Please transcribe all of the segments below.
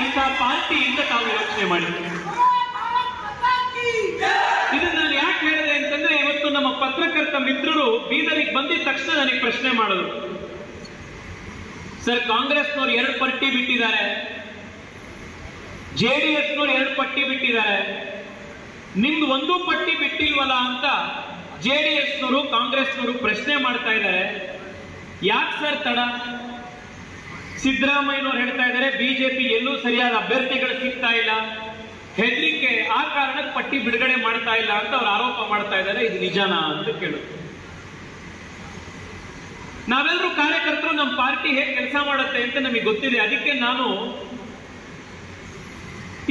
ಎಂತ ಪಾರ್ಟಿಯಿಂದ ಅಂತ ತಾವು ಯೋಚನೆ ಮಾಡಿ ಇದನ್ನ ನಾನು ಯಾಕೆ ಹೇಳಿದೆ ಅಂತಂದ್ರೆ ಇವತ್ತು ನಮ್ಮ ಪತ್ರಕರ್ತ ಮಿತ್ರರು ಬೀದರಿಗೆ ಬಂದಿದ ತಕ್ಷಣ ನನಗೆ ಪ್ರಶ್ನೆ ಮಾಡಿದ್ರು. ಸರ್, ಕಾಂಗ್ರೆಸ್ನವ್ರು ಎರಡು ಪಟ್ಟಿ ಬಿಟ್ಟಿದ್ದಾರೆ. ಜೆ ಡಿ ಎಸ್ನವ್ರು ಎರಡು ಪಟ್ಟಿ ಬಿಟ್ಟಿದ್ದಾರೆ. ನಿಮ್ದು ಒಂದು ಪಟ್ಟಿ ಬಿಟ್ಟಿಲ್ವಲ್ಲ ಅಂತ ಜೆ ಡಿ ಎಸ್ನವರು, ಕಾಂಗ್ರೆಸ್ನವರು ಪ್ರಶ್ನೆ ಮಾಡ್ತಾ ಇದ್ದಾರೆ. ಯಾಕೆ ಸರ್ ತಡ? ಸಿದ್ದರಾಮಯ್ಯನವ್ರು ಹೇಳ್ತಾ ಇದ್ದಾರೆ, ಬಿಜೆಪಿ ಎಲ್ಲೂ ಸರಿಯಾದ ಅಭ್ಯರ್ಥಿಗಳು ಸಿಗ್ತಾ ಇಲ್ಲ. ಹೆದರಿಕೆ ಆ ಕಾರಣಕ್ಕೆ ಪಟ್ಟಿ ಬಿಡುಗಡೆ ಮಾಡ್ತಾ ಇಲ್ಲ ಅಂತ ಅವ್ರು ಆರೋಪ ಮಾಡ್ತಾ ಇದ್ದಾರೆ. ಇದು ನಿಜನಾ ಅಂತ ಕೇಳು. ನಾವೆಲ್ಲರೂ ಕಾರ್ಯಕರ್ತರು, ನಮ್ಮ ಪಾರ್ಟಿ ಹೇಗೆ ಕೆಲಸ ಮಾಡುತ್ತೆ ಅಂತ ನಮಗೆ ಗೊತ್ತಿದೆ. ಅದಕ್ಕೆ ನಾನು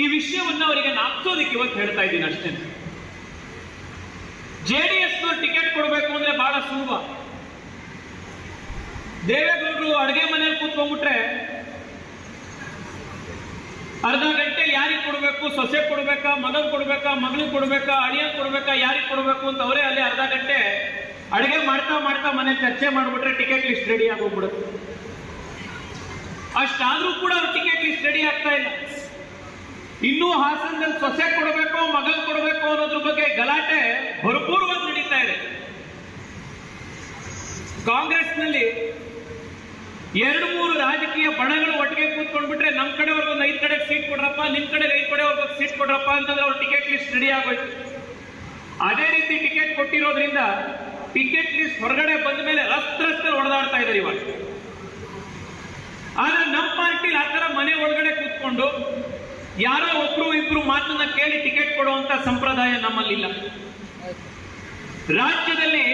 ಈ ವಿಷಯವನ್ನು ಅವರಿಗೆ ನಾಪ್ಸೋದಕ್ಕೆ ಇವತ್ತು ಹೇಳ್ತಾ ಇದ್ದೀನಿ ಅಷ್ಟೇ. ಜೆ ಡಿ ಎಸ್ ಟಿಕೆಟ್ ಕೊಡಬೇಕು ಅಂದ್ರೆ ಬಹಳ ಸುಲಭ. ದೇವೇಗೌಡರು ಅಡುಗೆ ಮನೆಯಲ್ಲಿ ಕೂತ್ಕೊಂಡ್ಬಿಟ್ರೆ ಅರ್ಧ ಗಂಟೆ ಯಾರಿಗೆ ಕೊಡಬೇಕು? ಸೊಸೆ ಕೊಡಬೇಕಾ? ಮಗನ್ ಕೊಡಬೇಕಾ? ಮಗಳಿಗೆ ಕೊಡಬೇಕಾ? ಅಳಿಯ ಕೊಡಬೇಕಾ? ಯಾರಿಗೆ ಕೊಡಬೇಕು ಅಂತ ಅವರೇ ಅಲ್ಲಿ ಅರ್ಧ ಗಂಟೆ ಅಡುಗೆ ಮಾಡ್ತಾ ಮಾಡ್ತಾ ಮನೆ ಚರ್ಚೆ ಮಾಡಿಬಿಟ್ರೆ ಟಿಕೆಟ್ ಲಿಸ್ಟ್ ರೆಡಿ ಆಗೋಗ್ಬಿಡುತ್ತೆ. ಅಷ್ಟಾದ್ರೂ ಕೂಡ ಅವ್ರ ಟಿಕೆಟ್ ಲಿಸ್ಟ್ ರೆಡಿ ಆಗ್ತಾ ಇಲ್ಲ. ಇನ್ನೂ ಹಾಸನದಲ್ಲಿ ಸೊಸೆ ಕೊಡಬೇಕು, ಮಗನ್ ಕೊಡಬೇಕು ಅನ್ನೋದ್ರ ಬಗ್ಗೆ ಗಲಾಟೆ ಭರಪೂರವಾಗಿ ನಡೀತಾ ಇದೆ. ಕಾಂಗ್ರೆಸ್ನಲ್ಲಿ ಎರಡು ಮೂರು ರಾಜಕೀಯ ಬಣಗಳು ಒಟ್ಟಿಗೆ ಕೂತ್ಕೊಂಡ್ಬಿಟ್ರೆ ನಮ್ ಕಡೆವರೆಗೆ ಒಂದು ಐದು ಕಡೆ ಸೀಟ್ ಕೊಡ್ರಪ್ಪ ನಿಮ್ ಕಡೆ ಐದು ಅವ್ರಿಗೆ ಸೀಟ್ ಕೊಡ್ರಪ್ಪ ಅಂತಂದ್ರೆ ಅವ್ರ ಟಿಕೆಟ್ ಲಿಸ್ಟ್ ರೆಡಿ ಆಗೋಯ್ತು. ಅದೇ ರೀತಿ ಟಿಕೆಟ್ ಕೊಟ್ಟಿರೋದ್ರಿಂದ ಟಿಕೆಟ್ ಲಿಸ್ಟ್ ಹೊರಗಡೆ ಬಂದ ಮೇಲೆ ರಸ್ತ ರಸ್ತೆ ಹೊಡೆದಾಡ್ತಾ ಇದ್ದಾರೆ ಇವಾಗ. ಆದ್ರೆ ನಮ್ಮ ಪಾರ್ಟಿಲಿ ಆ ತರ ಮನೆ ಒಳಗಡೆ ಕೂತ್ಕೊಂಡು ಯಾರೋ ಒಬ್ರು ಇಬ್ರು ಮಾತನ್ನ ಕೇಳಿ ಟಿಕೆಟ್ ಕೊಡುವಂತ ಸಂಪ್ರದಾಯ ನಮ್ಮಲ್ಲಿಲ್ಲ. ರಾಜ್ಯದಲ್ಲಿ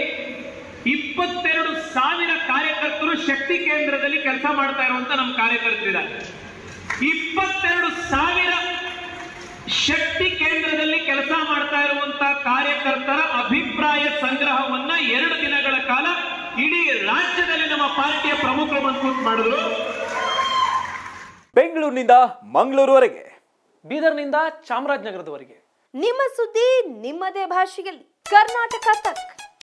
ಇಪ್ಪತ್ತೆರಡು ಸಾವಿರ ಕಾರ್ಯಕರ್ತರು ಶಕ್ತಿ ಕೇಂದ್ರದಲ್ಲಿ ಕೆಲಸ ಮಾಡ್ತಾ ಇರುವಂತ ನಮ್ಮ ಕಾರ್ಯಕರ್ತರಿದ್ದಾರೆ. ಇಪ್ಪತ್ತೆರಡು ಶಕ್ತಿ ಕೇಂದ್ರದಲ್ಲಿ ಕೆಲಸ ಮಾಡ್ತಾ ಇರುವಂತಹ ಕಾರ್ಯಕರ್ತರ ಅಭಿಪ್ರಾಯ ಸಂಗ್ರಹವನ್ನ ಎರಡು ದಿನಗಳ ಕಾಲ ಇಡೀ ರಾಜ್ಯದಲ್ಲಿ ನಮ್ಮ ಪಾರ್ಟಿಯ ಪ್ರಮುಖರು ಬಂದು ಮಾಡಿದ್ರು. ಬೆಂಗಳೂರಿನಿಂದ ಮಂಗಳೂರುವರೆಗೆ. ಬೀದರ್ನಿಂದ ಚಾಮರಾಜನಗರದವರೆಗೆ. ನಿಮ್ಮ ಸುದ್ದಿ ನಿಮ್ಮದೇ ಭಾಷೆಯಲ್ಲಿ. ಕರ್ನಾಟಕ ತಕ್.